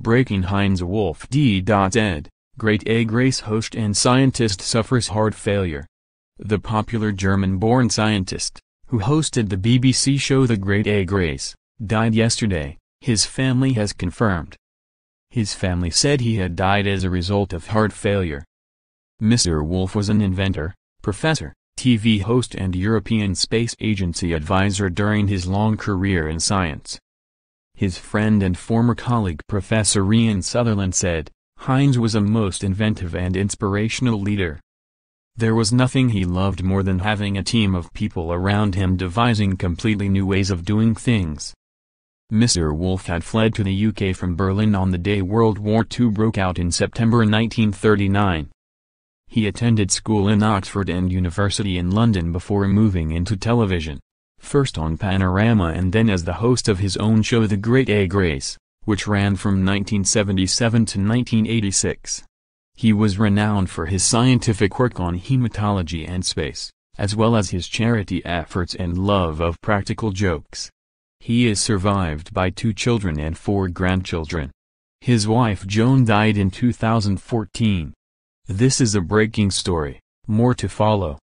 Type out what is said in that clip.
Breaking Heinz Wolff D.Ed, Great Egg Race host and scientist suffers heart failure. The popular German-born scientist, who hosted the BBC show The Great Egg Race, died yesterday, his family has confirmed. His family said he had died as a result of heart failure. Mr. Wolff was an inventor, professor, TV host and European Space Agency advisor during his long career in science. His friend and former colleague Professor Ian Sutherland said, Heinz was a most inventive and inspirational leader. There was nothing he loved more than having a team of people around him devising completely new ways of doing things. Mr. Wolff had fled to the UK from Berlin on the day World War II broke out in September 1939. He attended school in Oxford and university in London before moving into television, first on Panorama and then as the host of his own show The Great Egg Race, which ran from 1977 to 1986. He was renowned for his scientific work on hematology and space, as well as his charity efforts and love of practical jokes. He is survived by two children and four grandchildren. His wife Joan died in 2014. This is a breaking story, more to follow.